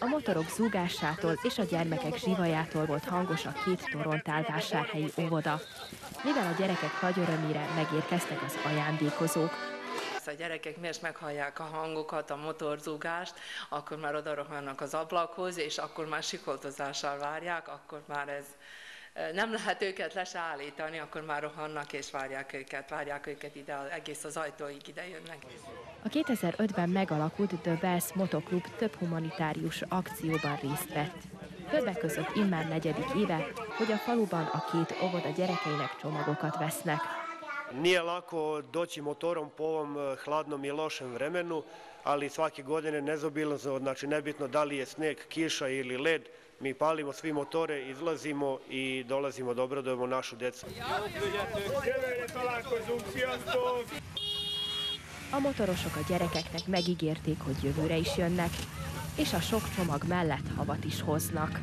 A motorok zúgásától és a gyermekek zsivajától volt hangos a két torontál vásárhelyi óvoda. Mivel a gyerekek nagy örömére megérkeztek az ajándékozók, a gyerekek miért meghallják a hangokat, a motorzúgást, akkor már oda rohannak az ablakhoz, és akkor már sikoltozással várják, akkor már ez nem lehet őket lesállítani, akkor már rohannak és várják őket, várják őket ide, egész az ajtóig ide jönnek. A 2005-ben megalakult The Bells Motoclub több humanitárius akcióban részt vett. Többek között immár negyedik éve, hogy a faluban a két óvoda gyerekeinek csomagokat vesznek. Nije lako doći motorom po ovom hladnom i lošem vremenu, ali svake godine nezobilno, znači nebitno da li je sneg, kiša ili led, mi palimo svi motore, izlazimo i dolazimo da obradujemo našu decu. A motorosok a gyerekeknek megígérték, hogy jövőre is jönnek, és a sok csomag mellett havat is hoznak.